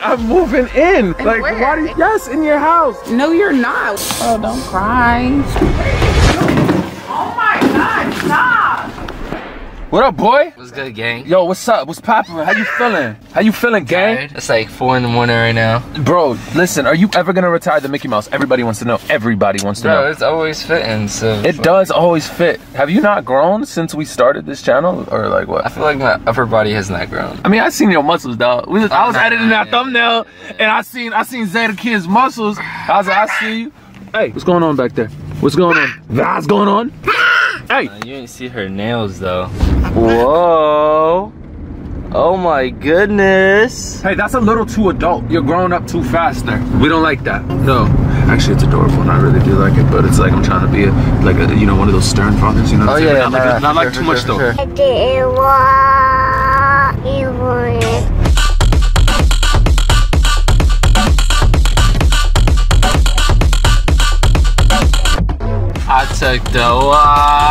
I'm moving in. like, where? why do you, yes, in your house. No, you're not. Oh, don't cry. Oh my God, stop. What up, boy? What's good, gang? Yo, what's up? What's poppin'? How you feeling? How you feeling, gang? It's like four in the morning right now. Bro, listen, are you ever gonna retire the Mickey Mouse? Everybody wants to know. Everybody wants to Bro, know. it's always fitting, so. It does always fit. Have you not grown since we started this channel, or like what? I feel like my upper body has not grown. I mean, I seen your muscles, dog. Was, I was oh, editing nah, that yeah. thumbnail, and I seen I seen Zay Da Kid's muscles. I was like, I see you. Hey, what's going on back there? What's going on? What's going on? Hey. Uh, you didn't see her nails, though. Whoa. Oh my goodness. Hey, that's a little too adult. You're growing up too fast there. We don't like that. No. Actually, it's adorable, and I really do like it. But it's like I'm trying to be a, like a, you know, one of those stern fathers. You know? what Oh, I'm saying? yeah, Not like, nah, not for like too for much though. for sure. It was, it. I took the walk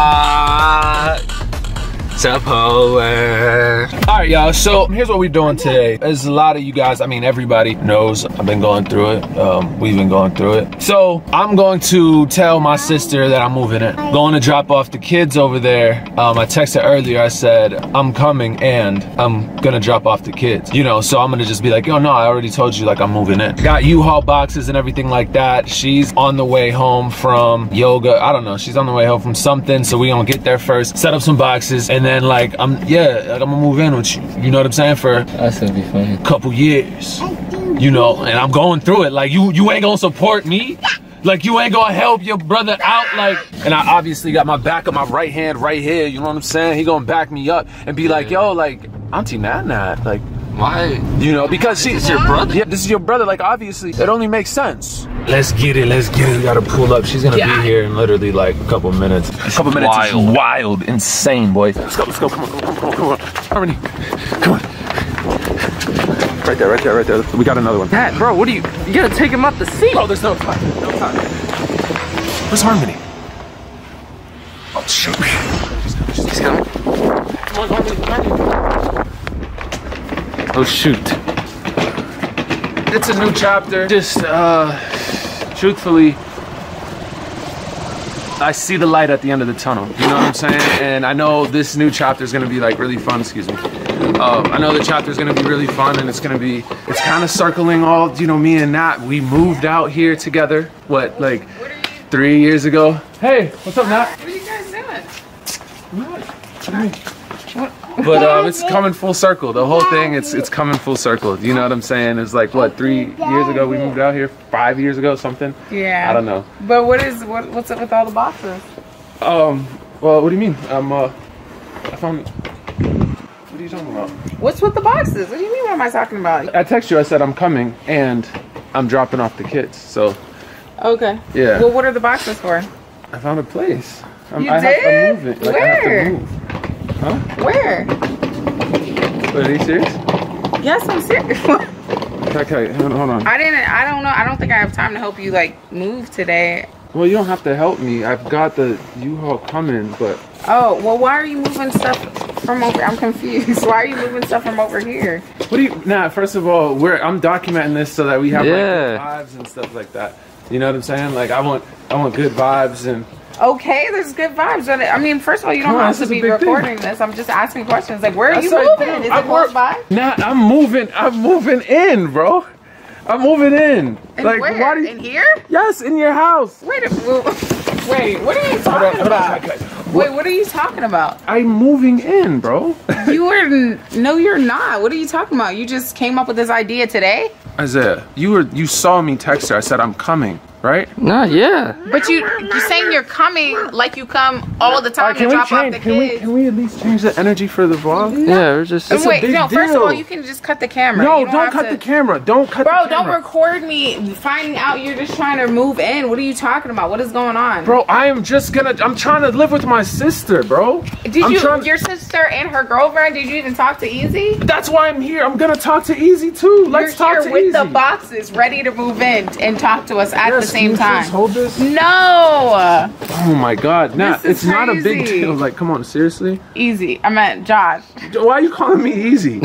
to Polar. All right, y'all. So here's what we're doing today. As a lot of you guys, I mean, everybody knows I've been going through it. Um, we've been going through it. So I'm going to tell my sister that I'm moving in. Going to drop off the kids over there. Um, I texted earlier. I said I'm coming and I'm gonna drop off the kids. You know, so I'm gonna just be like, yo, no, I already told you like I'm moving in. Got U-Haul boxes and everything like that. She's on the way home from yoga. I don't know. She's on the way home from something. So we gonna get there first, set up some boxes, and then like I'm yeah, like I'm gonna move in with you. You know what I'm saying? For That's gonna be funny. couple years. You know, and I'm going through it. Like you you ain't gonna support me. Like you ain't gonna help your brother out. Like, and I obviously got my back of my right hand right here. You know what I'm saying? He gonna back me up and be like, yo, like Auntie Nat Nat, like, Why? you know, because she, This your brother? Yeah, this is your brother. Like, obviously, it only makes sense. Let's get it. Let's get it. We gotta pull up. She's gonna Yeah. be here in literally like a couple minutes. A couple minutes. is wild. wild, insane, boy. Let's go. Let's go. Come on. Come on. Come on. Come on. Harmony. Come on. Right there. Right there. Right there. We got another one. Dad, bro, what do you? You gotta take him out the seat. Bro, there's no time. No time. Where's Harmony? Oh shoot. She's coming. She's coming. Come on, Harmony. Harmony. Oh shoot. It's a new chapter. Just uh truthfully I see the light at the end of the tunnel. You know what I'm saying? And I know this new chapter is gonna be like really fun, excuse me. Uh, I know the chapter is gonna be really fun and it's gonna be it's kind of circling all, you know, me and Nat. We moved out here together, what, like three years ago? Hey, what's up, Nat? What are you guys doing? But um, it's coming full circle. The whole thing, it's it's coming full circle. You know what I'm saying? It's like what three years ago we moved out here, five years ago, something. Yeah. I don't know. But what is what? What's up with all the boxes? Um, well, what do you mean? Um, uh, I found. What are you talking about? What's with the boxes? What do you mean? What am I talking about? I text you. I said I'm coming and I'm dropping off the kids. So Okay. Yeah. Well, what are the boxes for? I found a place. I'm, You I Have, did? I'm moving. Like, I have Where? To move. Where? Wait, are you serious? Yes, I'm serious. Okay, hold on, hold on. I didn't. I don't know. I don't think I have time to help you like move today. Well, you don't have to help me. I've got the U-Haul coming, but Oh well, why are you moving stuff from over? I'm confused. Why are you moving stuff from over here? What do you? Nah. First of all, we're I'm documenting this so that we have Yeah. like, vibes and stuff like that. You know what I'm saying? Like I want I want good vibes and Okay, there's good vibes. But I mean, first of all, you don't on, have to be big thing. recording this. I'm just asking questions. Like, where are That's you moving? do. Is I it close work- by? nah. I'm moving. I'm moving in, bro. I'm moving in. And like where? why do you? In here? Yes, in your house. Wait, a, wait. What are you talking about? Wait, what are you talking about? I'm moving in, bro. You are n- no, you're not. What are you talking about? You just came up with this idea today. Isaiah, you were you saw me text her. I said I'm coming, right? Nah, yeah. But you you saying you're coming like you come all the time Alright, can to we drop off change? the Can we can we at least change the energy for the vlog? Yeah, we're just. It's a Wait, big no. First of all, you can just cut the camera. No, You don't, have cut to- the camera. Don't cut Bro, the don't record me finding out you're just trying to move in. What are you talking about? What is going on? Bro, I am just gonna. I'm trying to live with my sister, bro. did I'm you, trying- your sister and her girlfriend, did you even talk to Easy? That's why I'm here. I'm gonna talk to Easy too. Let's you're talk here to with Easy. the boxes ready to move in and talk to us at the Yes, can same time. please hold this. No! Oh my God, Nat, This is it's not a big deal. Like, come on, seriously. Easy. I meant Josh. Why are you calling me Easy?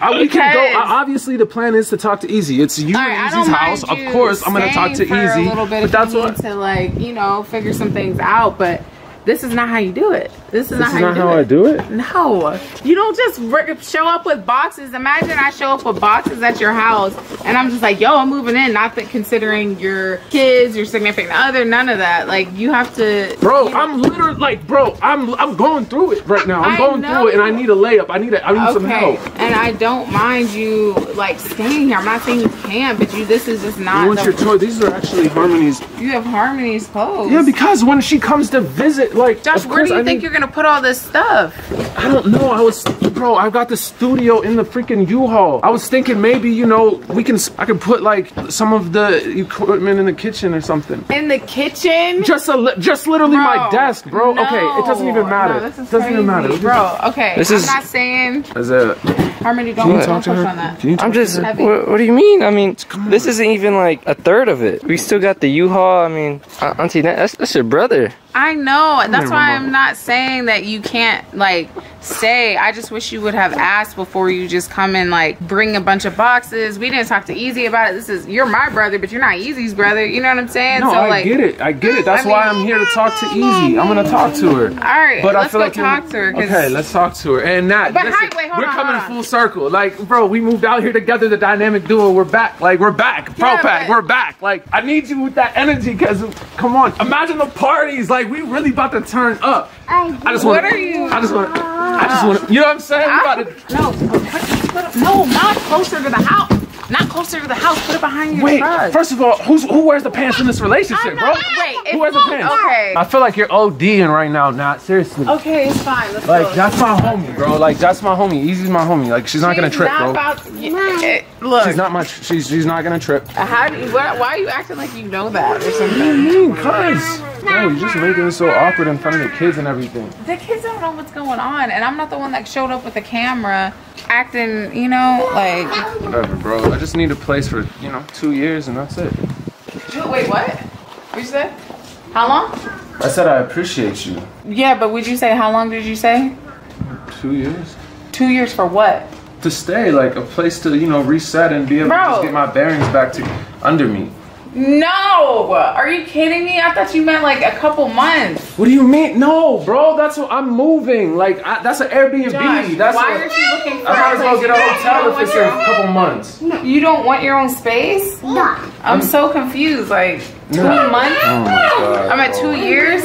I, we can go. Uh, because- I- obviously, the plan is to talk to Easy. It's you All right, I and Easy's house. Of course, I'm gonna talk to for Easy. a little bit but if that's you what. need to like you know figure some things out. But this is not how you do it. This is This not is how not how. I do it. No, you don't just show up with boxes. Imagine I show up with boxes at your house, and I'm just like, "Yo, I'm moving in." Not that considering your kids, your significant other, none of that. Like you have to, Bro, I'm literally like, bro, I'm I'm going through it right now. I'm I going know. through it, and I need a layup. I need a, I need some okay. help. And I don't mind you like staying here. I'm not saying you can't, but you. This is just not. You want your toy? These are actually Harmony's. you have Harmony's clothes. Yeah, because when she comes to visit, like, Josh, where do you I think you're gonna put all this stuff? I don't know. I was, bro. I got the studio in the freaking U-Haul. I was thinking maybe you know we can. I can put like some of the equipment in the kitchen or something. In the kitchen? Just a, li- just literally my desk, bro. okay, it doesn't even matter. No, this is doesn't even matter. bro. Okay, This I'm is- not saying Is it? Harmony. Don't, Can don't talk to push her? on that. Can you talk I'm just. to. What, what do you mean? I mean, this isn't even like a third of it. We still got the U-Haul. I mean, uh, Auntie, that's that's your brother. I know. That's why. I'm not saying that you can't like stay. I just wish you would have asked before you just come and like bring a bunch of boxes. We didn't talk to Easy about it. This is you're my brother, but you're not Easy's brother. You know what I'm saying? No, so I like, get it. I get it. That's I mean- why I'm here to talk to Easy. I'm gonna talk to her. all right, But I let's feel go like talk to her. Okay, let's talk to her. And not But listen, hi- wait, we're on, coming full circle. Like, bro, we moved out here together, the dynamic duo. We're back. Like, we're back. Pro Yeah, pack, we're back. Like, I need you with that energy, cause come on, imagine the parties. Like, we really about to turn up. I just want. What are you- I just want. I just want. You know what I'm saying? We I- about to. no, put, put, no, not closer to the house. Not closer to the house. Put it behind your Wait, truck. first of all, who's who wears the pants in this relationship, bro? wait, who wears the pants? okay. I feel like you're ODing right now, Nat. Seriously. Okay, it's fine. Let's Like go. that's my homie, bro. Like that's my homie. Easy's my homie. Like she's not gonna trip, not bro. About, eh, look, She's not much. She's she's not gonna trip. Uh, how do you, why, why are you acting like you know that or What something? do you mean, cuz? Bro, you're just making it so awkward in front of the kids and everything. The kids don't know what's going on, and I'm not the one that showed up with the camera, acting, you know, like. Whatever, bro. I just need a place for you know two years and that's it. Wait, what? What you said? How long? I said I appreciate you. Yeah, but would you say how long did you say? Two years Two years for what? To stay, like a place to you know reset and be able to just get my bearings back to under me. No! Are you kidding me? I thought you meant like a couple months. What do you mean? No, bro. That's what I'm moving. Like I, that's an Airbnb. Josh, that's why a, aren't you looking for I might as well get a hotel don't if it's want in a couple months. own- You don't want your own space? No. I'm so confused. Like two No. months? Oh my god. I'm at two years.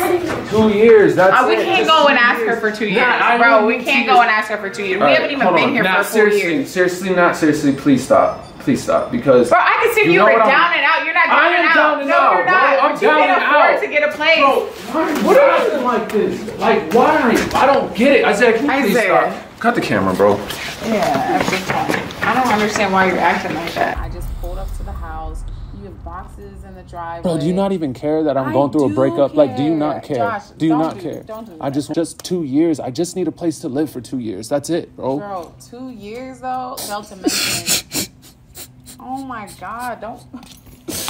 Two years. That's Uh, we can't Just go and ask her for two years, I bro. We can't go and ask her for two years. All we right, haven't even hold been on. here Nah, for four seriously, years. seriously, not seriously. Please stop. Please stop. Because Bro, I can see You you, know were what I'm- down and out. You're not down I and am out. down and no, out, you're bro. not. I'm but you down can and afford out. to get a place. Bro, why, what are you acting like this? Like, why? I don't get it. Isaiah, can you please stop? Cut the camera, bro. Yeah, at this point. I don't understand why you're acting like that. I just pulled up to the house. You have boxes in the driveway. Bro, do you not even care that I'm I going through a do breakup? Like, do you not care. care? Josh, do you don't not do- care? don't do I just just two years. I just need a place to live for two years. That's it, bro. Bro, two years though? Delta mention. Oh my god, don't.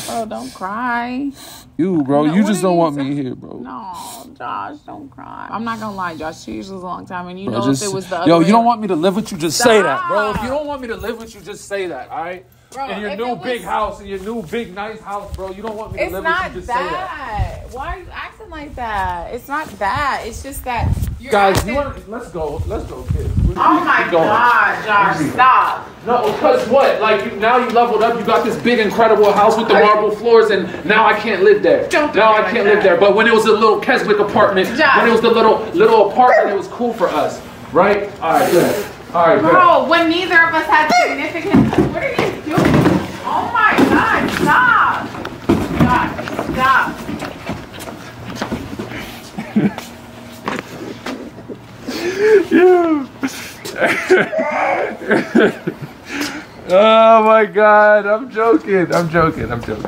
Bro, don't cry. You, bro, No, you just don't want me here, bro. No, Josh, don't cry. I'm not gonna lie, Josh. Two years was a long time, and you Bro, know just- if it was the yo, you don't want me to live with you, just say that, bro. If you don't want me to live with you, just say that, all right? Bro, in your new it big house, in your new big nice house, bro. You don't want me to live with you, just say that. that. Why are you acting like that? It's not that. It's just that you're Guys, you want? Let's go. Let's go, kids. Oh my going. god, Josh, stop. No, because what? Like you, now you leveled up. You got this big, incredible house with the marble floors, and now I can't live there. Don't do now I like can't that. live there. But when it was a little Keswick apartment, Josh. when it was the little little apartment, it was cool for us, right? All right, good. All right, good. Bro, when neither of us had significant. What are you doing? Oh my god, stop. Stop, stop. Oh my God, I'm joking. I'm joking. I'm joking.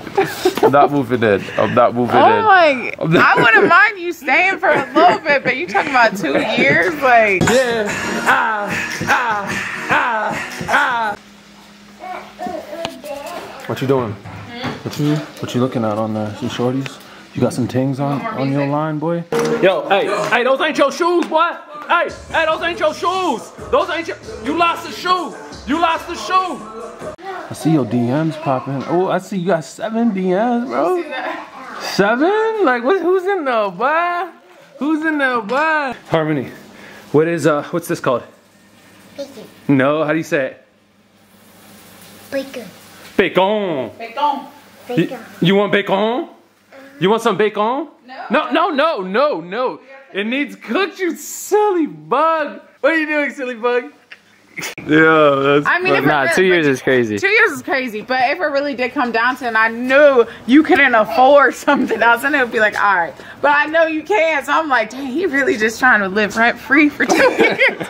I'm not moving in. I'm not moving Oh in. my, I'm not- I wouldn't mind you staying for a little bit, but you talking about two years? Like, Yeah. Ah, ah, ah, ah. What you doing? What you what you looking at on the Some shorties? You got some tings on on your line, boy? Yo, hey, hey, those ain't your shoes, boy. Hey, hey, those ain't your shoes. Those ain't your. You lost the shoes. You lost the shoe. I see your DMs popping. Oh, I see you got seven DMs, bro. Seven? Like, what, who's in the boy? Who's in the boy? Harmony, what is, uh, what's this called? Bacon. No, how do you say it? Bacon. Bacon. Bacon. You, Bacon. you want bacon? You want some bacon? No. No, no, no, no, no. It needs cooked, you silly bug. What are you doing, silly bug? yeah, that's I mean, if it Nah, really- two years is crazy. Two years is crazy, but if it really did come down to it and I knew you couldn't afford something else, then it would be like, all right. But I know you can, so I'm like, dang, he really just trying to live rent free for two years.